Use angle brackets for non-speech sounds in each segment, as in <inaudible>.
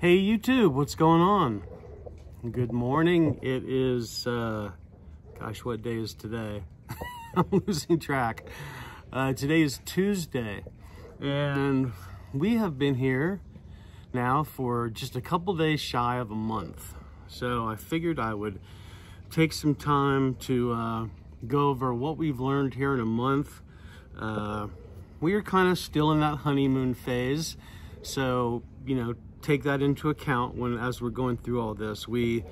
Hey YouTube, what's going on? Good morning. It is, uh, gosh, what day is today? <laughs> I'm losing track. Uh, today is Tuesday, and we have been here now for just a couple days shy of a month. So I figured I would take some time to uh, go over what we've learned here in a month. We are kind of still in that honeymoon phase. So, you know, take that into account when as we're going through all this. We,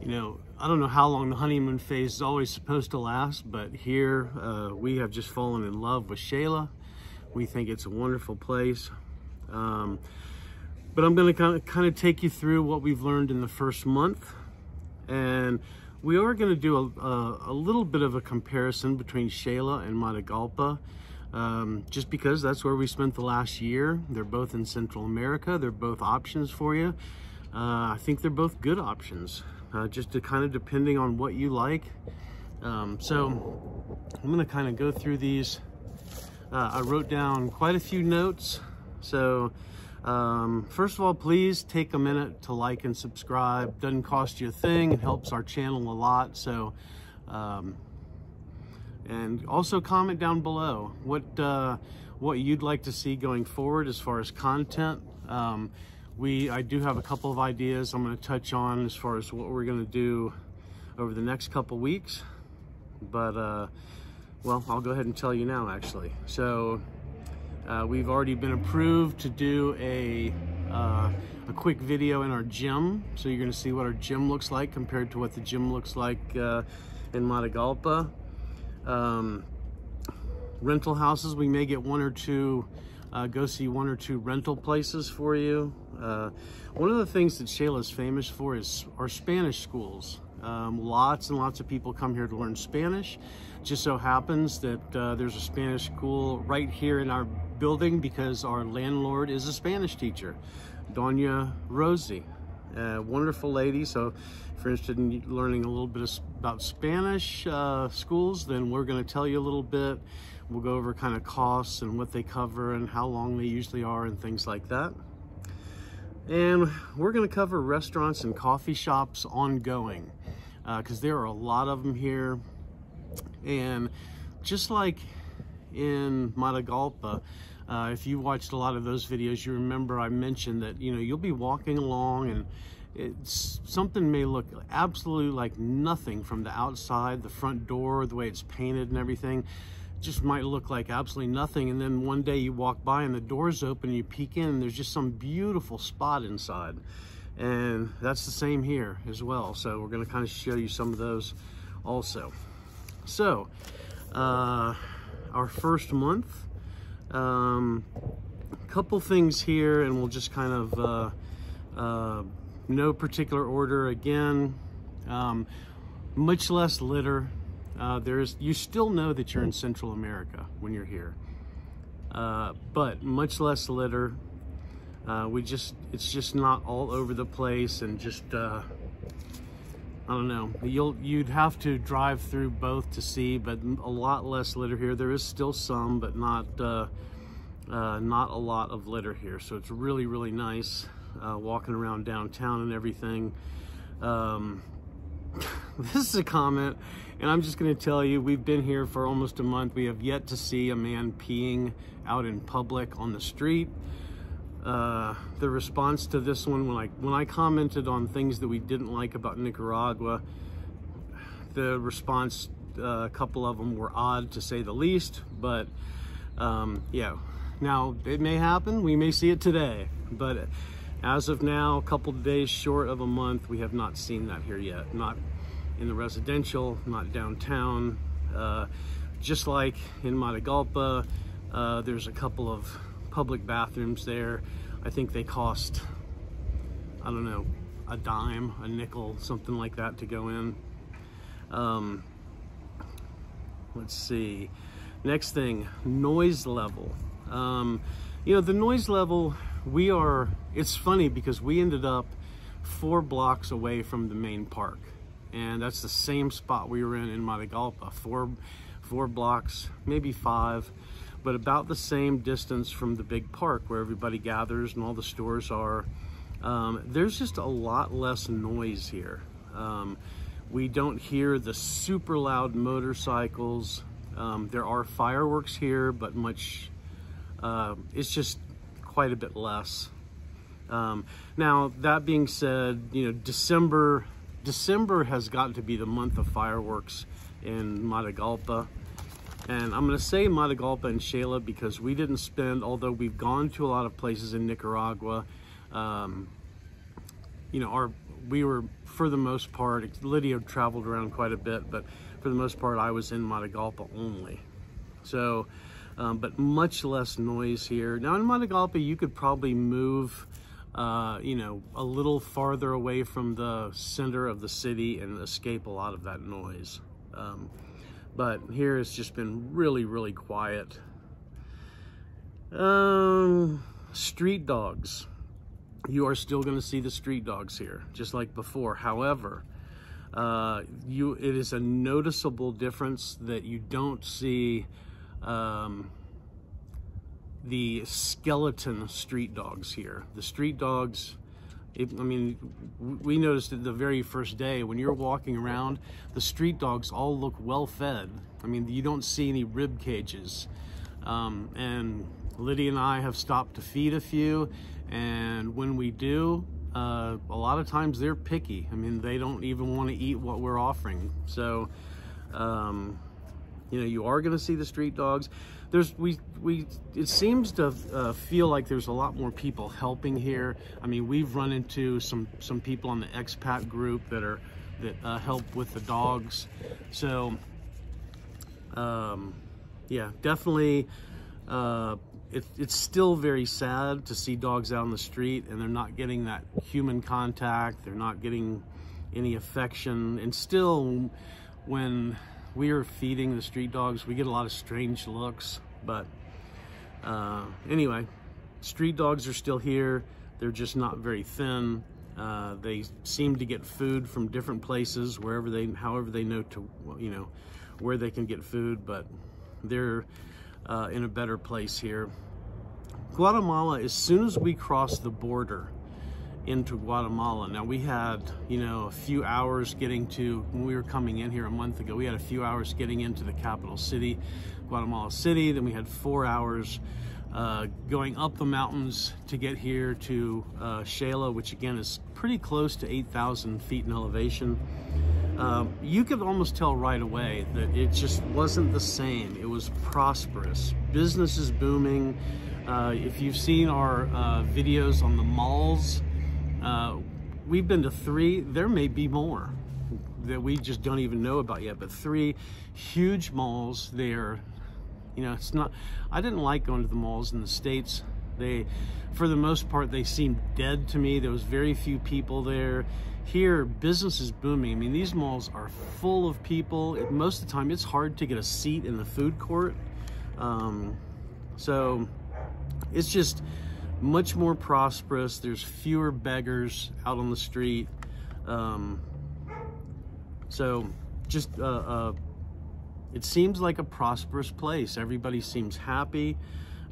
you know, I don't know how long the honeymoon phase is always supposed to last, but here uh, we have just fallen in love with Xela. We think it's a wonderful place. Um, but I'm going to kind of, kind of take you through what we've learned in the first month. And we are going to do a, a, a little bit of a comparison between Xela and Matagalpa um, just because that's where we spent the last year. They're both in Central America. They're both options for you. Uh, I think they're both good options, uh, just to kind of depending on what you like. Um, so I'm going to kind of go through these. Uh, I wrote down quite a few notes. So um, first of all, please take a minute to like and subscribe. Doesn't cost you a thing. It helps our channel a lot. So um, and also comment down below what uh, what you'd like to see going forward as far as content. Um, we I do have a couple of ideas I'm going to touch on as far as what we're going to do over the next couple weeks. But uh, well, I'll go ahead and tell you now actually. So uh, we've already been approved to do a uh, a quick video in our gym. So you're going to see what our gym looks like compared to what the gym looks like uh, in Matagalpa. Um, rental houses, we may get one or two, uh, go see one or two rental places for you. Uh, one of the things that Xela is famous for is our Spanish schools. Um, lots and lots of people come here to learn Spanish. Just so happens that uh, there's a Spanish school right here in our building because our landlord is a Spanish teacher, Doña Rosie. A wonderful lady. So if you're interested in learning a little bit about Spanish uh, schools, then we're going to tell you a little bit. We'll go over kind of costs and what they cover and how long they usually are and things like that. And we're going to cover restaurants and coffee shops ongoing because uh, there are a lot of them here. And just like in Matagalpa, uh, if you watched a lot of those videos, you remember I mentioned that, you know, you'll be walking along and it's something may look absolutely like nothing from the outside, the front door, the way it's painted and everything just might look like absolutely nothing. And then one day you walk by and the door's open, and you peek in and there's just some beautiful spot inside. And that's the same here as well. So we're gonna kind of show you some of those also. So, uh, our first month, um, couple things here and we'll just kind of, uh, uh, no particular order again, um, much less litter. Uh, there's, you still know that you're in Central America when you're here, uh, but much less litter. Uh, we just, it's just not all over the place and just, uh, I don't know. You'll you'd have to drive through both to see, but a lot less litter here. There is still some, but not uh, uh, not a lot of litter here. So it's really really nice uh, walking around downtown and everything. Um, <laughs> this is a comment, and I'm just going to tell you, we've been here for almost a month. We have yet to see a man peeing out in public on the street. Uh, the response to this one when I when I commented on things that we didn't like about Nicaragua, the response, uh, a couple of them were odd to say the least, but um, yeah. Now it may happen, we may see it today, but as of now, a couple days short of a month, we have not seen that here yet. Not in the residential, not downtown. Uh, just like in Matagalpa, uh, there's a couple of public bathrooms there. I think they cost, I don't know, a dime, a nickel, something like that to go in. Um, let's see. Next thing, noise level. Um, you know, the noise level, we are, it's funny because we ended up four blocks away from the main park. And that's the same spot we were in in Matagalpa, four, four blocks, maybe five but about the same distance from the big park where everybody gathers and all the stores are. Um, there's just a lot less noise here. Um, we don't hear the super loud motorcycles. Um, there are fireworks here, but much, uh, it's just quite a bit less. Um, now, that being said, you know, December, December has got to be the month of fireworks in Matagalpa. And I'm going to say Matagalpa and Xela because we didn't spend, although we've gone to a lot of places in Nicaragua, um, you know, our we were, for the most part, Lydia traveled around quite a bit, but for the most part, I was in Matagalpa only. So, um, but much less noise here. Now in Matagalpa, you could probably move, uh, you know, a little farther away from the center of the city and escape a lot of that noise. Um, but here it's just been really, really quiet. Um, street dogs. You are still going to see the street dogs here, just like before. However, uh, you it is a noticeable difference that you don't see um, the skeleton street dogs here. The street dogs it, I mean, we noticed it the very first day when you're walking around, the street dogs all look well fed. I mean, you don't see any rib cages. Um, and Lydia and I have stopped to feed a few, and when we do, uh, a lot of times they're picky. I mean, they don't even want to eat what we're offering. So, um, you know, you are going to see the street dogs there's we we it seems to uh, feel like there's a lot more people helping here. I mean, we've run into some some people on the expat group that are that uh, help with the dogs. So, um, yeah, definitely. Uh, it, it's still very sad to see dogs out on the street and they're not getting that human contact. They're not getting any affection. And still, when we are feeding the street dogs. We get a lot of strange looks, but uh, anyway, street dogs are still here. They're just not very thin. Uh, they seem to get food from different places, wherever they, however they know to, you know, where they can get food, but they're uh, in a better place here. Guatemala, as soon as we cross the border, into Guatemala. Now we had, you know, a few hours getting to, when we were coming in here a month ago, we had a few hours getting into the capital city, Guatemala City. Then we had four hours uh, going up the mountains to get here to uh, Xela, which again is pretty close to 8,000 feet in elevation. Um, you could almost tell right away that it just wasn't the same. It was prosperous. Business is booming. Uh, if you've seen our uh, videos on the malls, uh, we've been to three, there may be more that we just don't even know about yet, but three huge malls there. You know, it's not, I didn't like going to the malls in the States. They, for the most part, they seemed dead to me. There was very few people there. Here, business is booming. I mean, these malls are full of people. It, most of the time, it's hard to get a seat in the food court. Um, so it's just, much more prosperous. There's fewer beggars out on the street. Um, so just, uh, uh, it seems like a prosperous place. Everybody seems happy.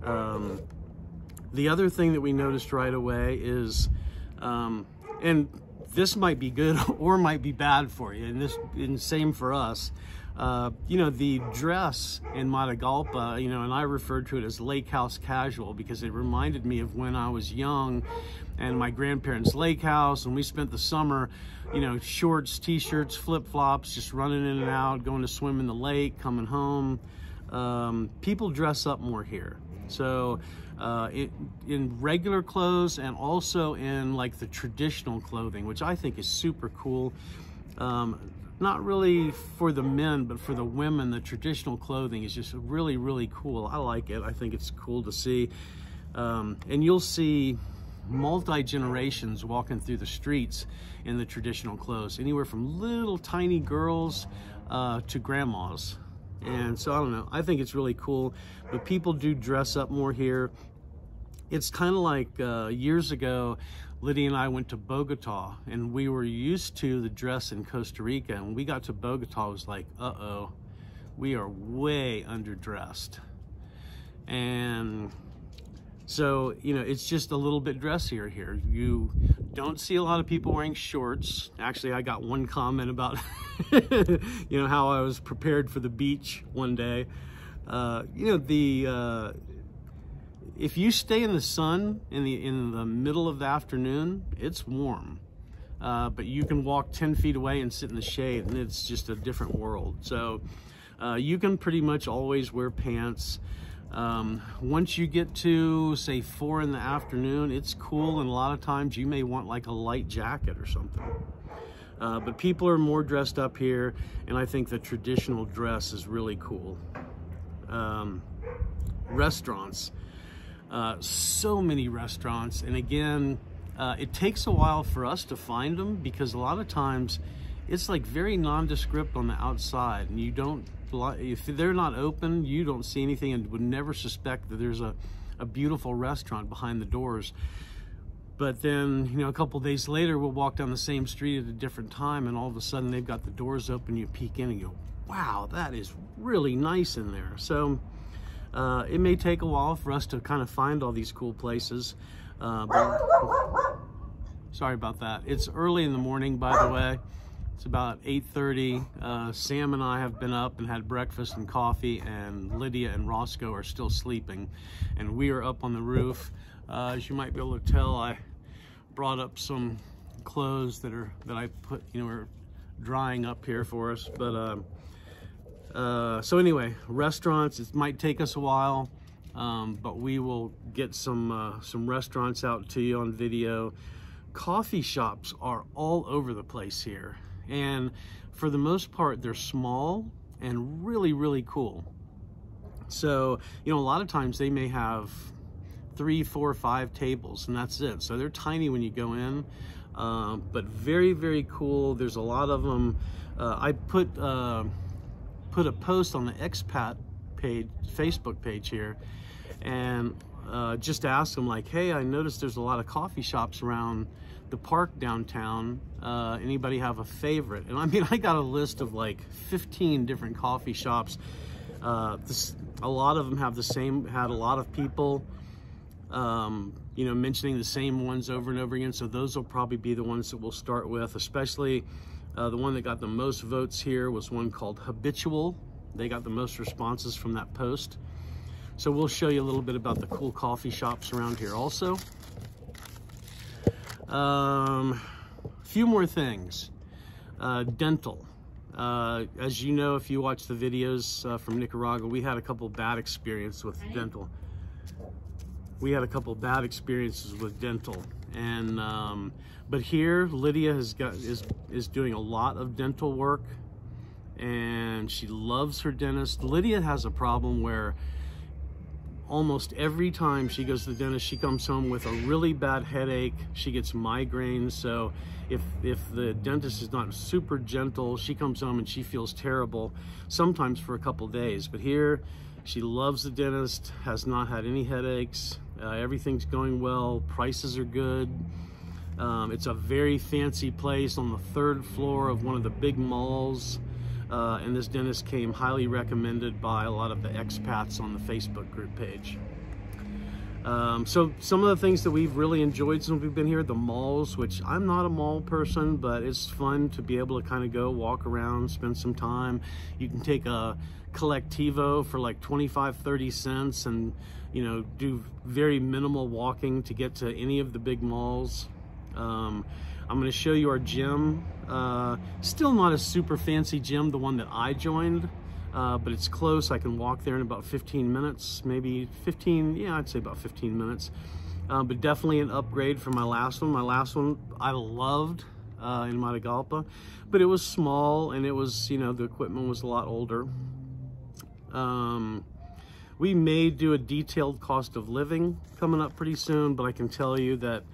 Um, the other thing that we noticed right away is, um, and this might be good <laughs> or might be bad for you, and this, and same for us. Uh, you know, the dress in Matagalpa, you know, and I referred to it as lake house casual because it reminded me of when I was young and my grandparents' lake house and we spent the summer, you know, shorts, t-shirts, flip-flops, just running in and out, going to swim in the lake, coming home. Um, people dress up more here. So uh, it, in regular clothes and also in like the traditional clothing, which I think is super cool. Um, not really for the men, but for the women, the traditional clothing is just really, really cool. I like it. I think it's cool to see. Um, and you'll see multi-generations walking through the streets in the traditional clothes, anywhere from little tiny girls uh, to grandmas. And so I don't know, I think it's really cool, but people do dress up more here. It's kind of like uh, years ago, Lydia and I went to Bogota and we were used to the dress in Costa Rica and we got to Bogota, I was like, uh-oh, we are way underdressed. And so, you know, it's just a little bit dressier here. You don't see a lot of people wearing shorts. Actually, I got one comment about, <laughs> you know, how I was prepared for the beach one day. Uh, you know, the, uh, if you stay in the sun in the, in the middle of the afternoon, it's warm. Uh, but you can walk 10 feet away and sit in the shade and it's just a different world. So uh, you can pretty much always wear pants. Um, once you get to say four in the afternoon, it's cool and a lot of times you may want like a light jacket or something. Uh, but people are more dressed up here and I think the traditional dress is really cool. Um, restaurants, uh, so many restaurants and again, uh, it takes a while for us to find them because a lot of times it's like very nondescript on the outside and you don't if they're not open, you don't see anything and would never suspect that there's a, a beautiful restaurant behind the doors. But then, you know, a couple days later, we'll walk down the same street at a different time, and all of a sudden they've got the doors open. You peek in and you go, wow, that is really nice in there. So uh, it may take a while for us to kind of find all these cool places. Uh, but, sorry about that. It's early in the morning, by the way. It's about 8.30. Uh, Sam and I have been up and had breakfast and coffee and Lydia and Roscoe are still sleeping. And we are up on the roof. Uh, as you might be able to tell, I brought up some clothes that are that I put, you know, are drying up here for us. But uh, so anyway, restaurants, it might take us a while, um, but we will get some, uh, some restaurants out to you on video. Coffee shops are all over the place here. And for the most part, they're small and really, really cool. So, you know, a lot of times they may have three, four, five tables, and that's it. So they're tiny when you go in, uh, but very, very cool. There's a lot of them. Uh, I put uh, put a post on the expat page, Facebook page here, and uh, just asked them like, hey, I noticed there's a lot of coffee shops around the park downtown. Uh, anybody have a favorite? And I mean, I got a list of like 15 different coffee shops. Uh, this, a lot of them have the same, had a lot of people, um, you know, mentioning the same ones over and over again. So those will probably be the ones that we'll start with, especially uh, the one that got the most votes here was one called Habitual. They got the most responses from that post. So we'll show you a little bit about the cool coffee shops around here also. Um, a few more things. Uh, dental. Uh, as you know, if you watch the videos uh, from Nicaragua, we had a couple bad experiences with dental. We had a couple bad experiences with dental, and um, but here Lydia has got is is doing a lot of dental work, and she loves her dentist. Lydia has a problem where almost every time she goes to the dentist, she comes home with a really bad headache. She gets migraines. So if, if the dentist is not super gentle, she comes home and she feels terrible, sometimes for a couple days. But here, she loves the dentist, has not had any headaches. Uh, everything's going well. Prices are good. Um, it's a very fancy place on the third floor of one of the big malls. Uh, and this dentist came highly recommended by a lot of the expats on the Facebook group page. Um, so some of the things that we've really enjoyed since we've been here, the malls, which I'm not a mall person, but it's fun to be able to kind of go walk around, spend some time. You can take a Colectivo for like 25, 30 cents and, you know, do very minimal walking to get to any of the big malls. Um, I'm going to show you our gym. Uh, still not a super fancy gym, the one that I joined, uh, but it's close. I can walk there in about 15 minutes, maybe 15, yeah, I'd say about 15 minutes. Uh, but definitely an upgrade from my last one. My last one I loved uh, in Matagalpa, but it was small and it was, you know, the equipment was a lot older. Um, we may do a detailed cost of living coming up pretty soon, but I can tell you that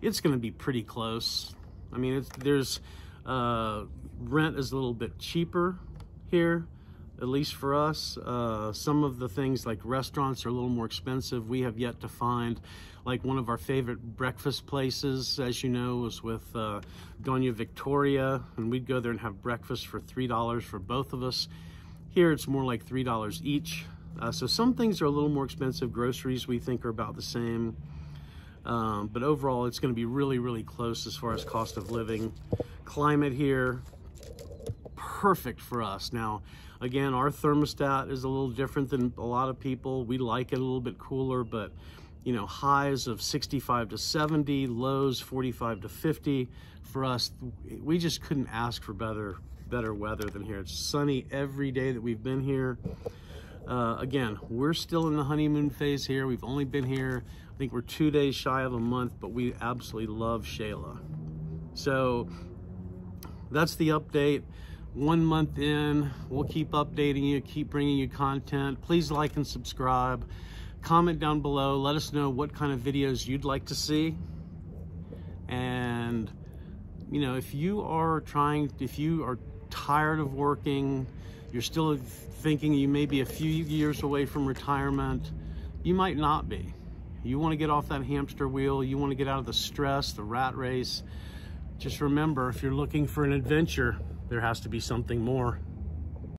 it's going to be pretty close. I mean, it's, there's uh, rent is a little bit cheaper here, at least for us. Uh, some of the things like restaurants are a little more expensive. We have yet to find like one of our favorite breakfast places, as you know, was with uh, Doña Victoria, and we'd go there and have breakfast for $3 for both of us. Here it's more like $3 each. Uh, so some things are a little more expensive. Groceries we think are about the same. Um, but overall, it's going to be really, really close as far as cost of living. Climate here, perfect for us. Now, again, our thermostat is a little different than a lot of people. We like it a little bit cooler, but you know, highs of 65 to 70, lows 45 to 50. For us, we just couldn't ask for better, better weather than here. It's sunny every day that we've been here. Uh, again, we're still in the honeymoon phase here. We've only been here, I think we're two days shy of a month, but we absolutely love Xela. So that's the update. One month in, we'll keep updating you, keep bringing you content. Please like and subscribe. Comment down below. Let us know what kind of videos you'd like to see. And, you know, if you are trying, if you are tired of working, you're still thinking you may be a few years away from retirement, you might not be. You want to get off that hamster wheel. You want to get out of the stress, the rat race. Just remember, if you're looking for an adventure, there has to be something more.